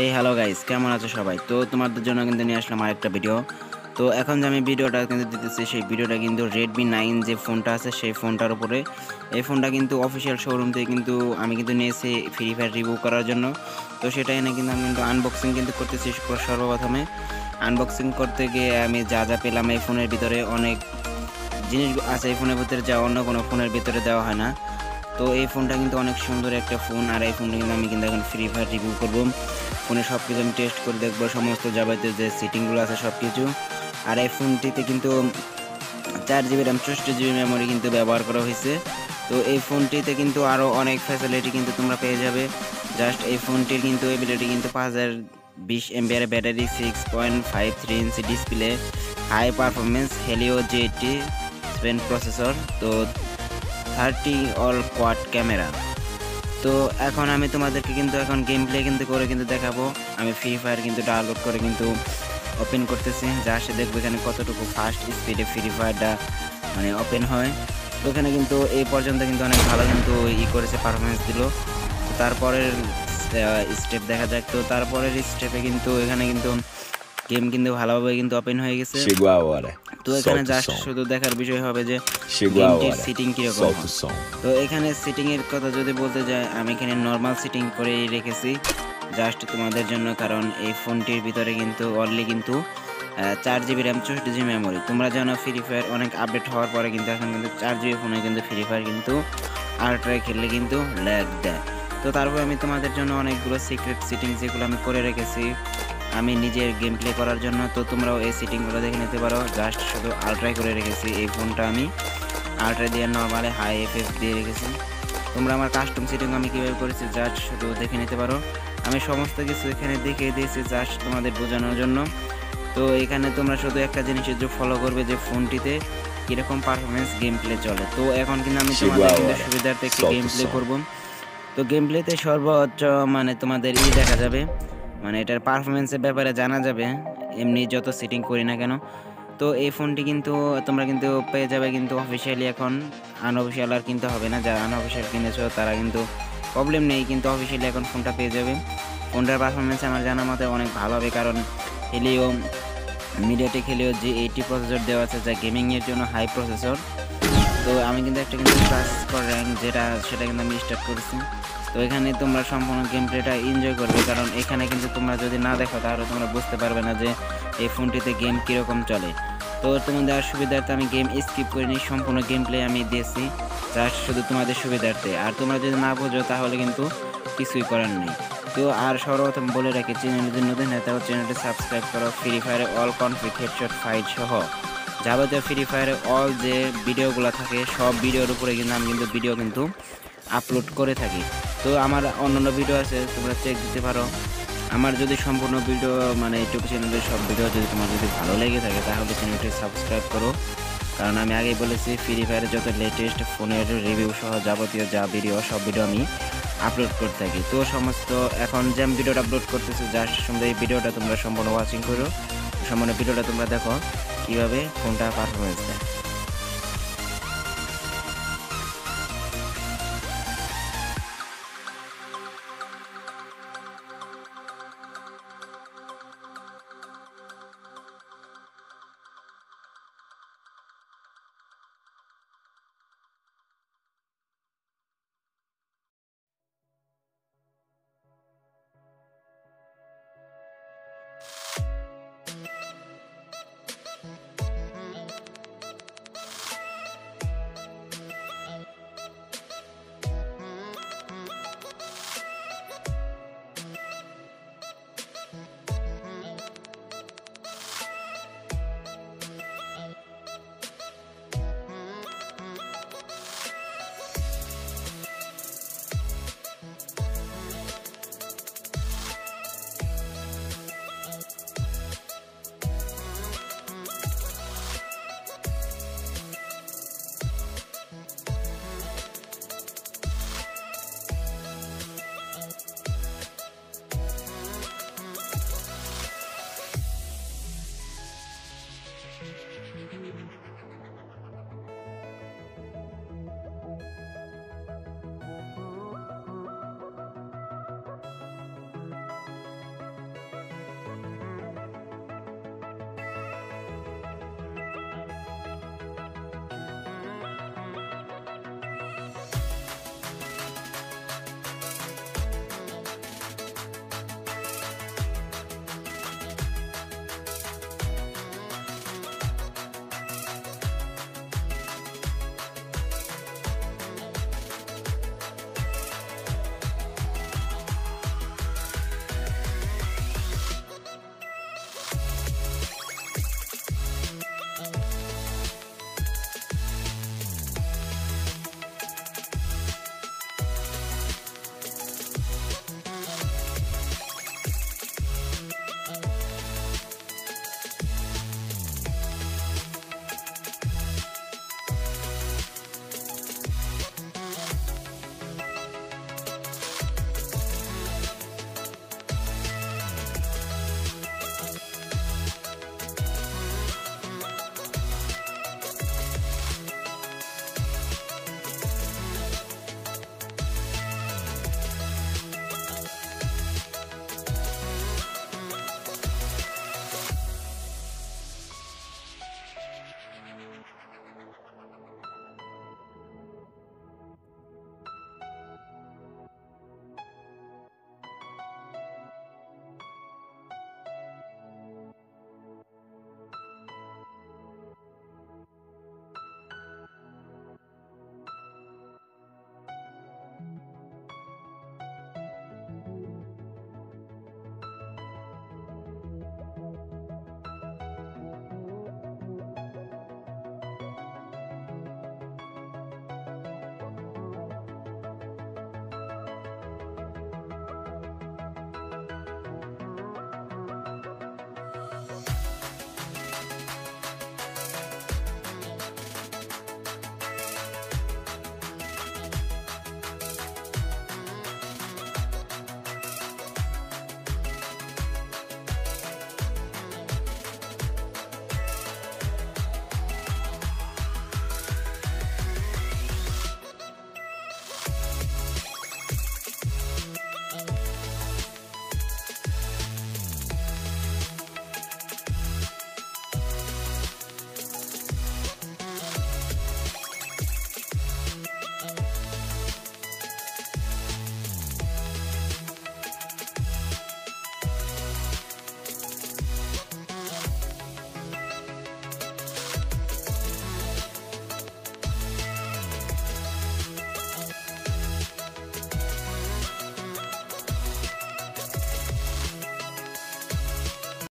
এই hello guys কেমন আছো সবাই? তো তোমাদের জন্য কিন্তু নিয়ে আসলাম আরেকটা ভিডিও তো এখন যে আমি ভিডিওটা কিন্তু দিতেছি, সেই ভিডিওটা কিন্তু রেডমি নাইন যে ফোনটা আছে, সেই ফোনটার উপরে। এই ফোনটা কিন্তু অফিসিয়াল শোরুম থেকে কিন্তু আমি কিন্তু নিয়েছি ফ্রি ফায়ার রিভিউ করার জন্য। তো সেটা এনে কিন্তু আমি কিন্তু আনবক্সিং কিন্তু করতেছি সর্বপ্রথমে। আনবক্সিং করতে গিয়ে আমি যা যা পেলাম এই ফোনের ভিতরে, অনেক জিনিস আছে এই ফোনের ভিতরে যা অন্য কোনো ফোনের ভিতরে দেওয়া হয় না। তো এই ফোনটা কিন্তু অনেক সুন্দর একটা ফোন আর এই ফোনটা কিন্তু আমি কিন্তু এখন ফ্রি ফায়ার রিভিউ করব। ফোনে সব কিছু আমি টেস্ট করে দেখব, সমস্ত যাবতীয় যে সেটিংগুলো আছে সব কিছু আর এই ফোনটিতে কিন্তু চার জিবি র্যাম চৌষট্টি জিবি মেমোরি কিন্তু ব্যবহার করা হয়েছে। তো এই ফোনটিতে কিন্তু আরও অনেক ফ্যাসিলিটি কিন্তু তোমরা পেয়ে যাবে। জাস্ট এই ফোনটির কিন্তু এবিলিটি কিন্তু পাঁচ হাজার বিশ MBR battery six point five three inch display high performance Helio G eighty seven processor তো থার্টি অল কোয়াড ক্যামেরা তো এখন আমি তোমাদেরকে কিন্তু এখন গেম প্লে কিন্তু করে কিন্তু দেখাবো। আমি ফ্রি ফায়ার কিন্তু ডাউনলোড করে কিন্তু ওপেন করতেছি। যা সে দেখব এখানে কতটুকু ফাস্ট স্পিডে ফ্রি ফায়ারটা মানে ওপেন হয়। তো এখানে কিন্তু এই পর্যন্ত কিন্তু অনেক ভালো কিন্তু ই করেছে পারফরমেন্স দিল। তারপরের স্টেপ দেখা যাক। তো তারপরের স্টেপে কিন্তু এখানে কিন্তু গেম কিন্তু ভালোভাবে কিন্তু ওপেন হয়ে গেছে। তো এখানে জাস্ট শুধু দেখার বিষয় হবে যে গেমটির. সিটিং কীরকম. তো এখানে সিটিং এর কথা যদি বলতে যাই আমি এখানে নর্মাল সিটিং করে রেখেছি। জাস্ট তোমাদের জন্য কারণ এই ফোনটির ভিতরে কিন্তু অনলি কিন্তু চার জিবি র্যাম চৌষট্টি জিবি মেমোরি তোমরা জানো ফ্রি ফায়ার অনেক আপডেট হওয়ার পরে কিন্তু এখন কিন্তু চার জিবি ফোনে কিন্তু ফ্রি ফায়ার কিন্তু আল্ট্রায় খেললে কিন্তু ল্যাগ দেয়। তো তারপর আমি তোমাদের জন্য অনেকগুলো সিক্রেট সিটিং যেগুলো আমি করে রেখেছি আমি নিজের গেম প্লে করার জন্য তো তোমরাও এই সিটিংগুলো দেখে নিতে পারো। জাস্ট শুধু আল্ট্রাই করে রেখেছি। এই ফোনটা আমি আল্ট্রা দিয়ে নর্মালে হাই এফএফ দিয়ে রেখেছি। তোমরা আমার কাস্টম সেটিং আমি কীভাবে করেছি জাস্ট শুধু দেখে নিতে পারো। আমি সমস্ত কিছু এখানে দেখিয়ে দিয়েছি জাস্ট তোমাদের বোঝানোর জন্য। তো এখানে তোমরা শুধু একটা জিনিসের যে ফলো করবে যে ফোনটিতে কীরকম পারফরমেন্স গেম প্লে চলে। তো এখন কিন্তু আমি তোমাদের কিন্তু সুবিধার্থে একটি গেম প্লে করব। তো গেম প্লেতে সর্বোচ্চ মানে তোমাদের ই দেখা যাবে। মানে এটার পারফরমেন্সের ব্যাপারে জানা যাবে, এমনি যত সেটিং করি না কেন। তো এই ফোনটি কিন্তু তোমরা কিন্তু পেয়ে যাবে কিন্তু অফিসিয়ালি এখন আনঅফিসিয়াল আর কিনতে হবে না। যারা আনঅফিসিয়াল কিনেছো, তারা কিন্তু প্রবলেম নেই, কিন্তু অফিসিয়ালি এখন ফোনটা পেয়ে যাবে। ফোনটার পারফরমেন্স আমার জানা মতে অনেক ভালো হবে, কারণ হেলিও মিডিয়াটেক হেলিও যে এইটি প্রসেসর দেওয়া আছে, যা গেমিংয়ের জন্য হাই প্রসেসর তো আমি কিন্তু একটা কিন্তু ক্লাস র্যাঙ্ক যেটা, সেটা কিন্তু আমি স্টার্ট করেছি। তো এখানে তোমরা সম্পূর্ণ গেম প্লেটা এনজয় করবে, কারণ এখানে কিন্তু তোমরা যদি না দেখো তাহলে তোমরা বুঝতে পারবে না যে এই ফোনটিতে গেম কীরকম চলে। তো তোমাদের সুবিধার্থে আমি গেম স্কিপ করিনি, সম্পূর্ণ গেম প্লে আমি দিয়েছি জাস্ট শুধু তোমাদের সুবিধার্থে। আর তোমরা যদি না বোঝো তাহলে কিন্তু কিছুই করার নেই। তো আর সর্বপ্রথম বলে রাখি, চ্যানেল যদি নতুন হয় তাহলে চ্যানেলটি সাবস্ক্রাইব করো ফ্রি ফায়ারে অল কনফ্লিক্ট হেডশট ফাইট সহ। যাবতীয় ফ্রি ফায়ারে অল যে ভিডিওগুলো থাকে, সব ভিডিওর উপরে কিন্তু আমি কিন্তু ভিডিও কিন্তু আপলোড করে থাকি। তো আমার অন্যান্য ভিডিও আছে, তোমরা চেক দিতে পারো। আমার যদি সম্পূর্ণ ভিডিও মানে ইউটিউব চ্যানেলের সব ভিডিও যদি তোমার যদি ভালো লেগে থাকে, তাহলে চ্যানেলটি সাবস্ক্রাইব করো। কারণ আমি আগেই বলেছি ফ্রি ফায়ারের যত লেটেস্ট ফোনের রিভিউ সহ যাবতীয় যা ভিডিও সব ভিডিও আমি আপলোড করতে থাকি। তো সমস্ত, এখন যে আমি ভিডিওটা আপলোড করতেছি, যার সঙ্গে এই ভিডিওটা তোমরা সম্পূর্ণ ওয়াচিং করো। সম্পূর্ণ ভিডিওটা তোমরা দেখো, কীভাবে ফোনটা পারফরমেন্স দেয়।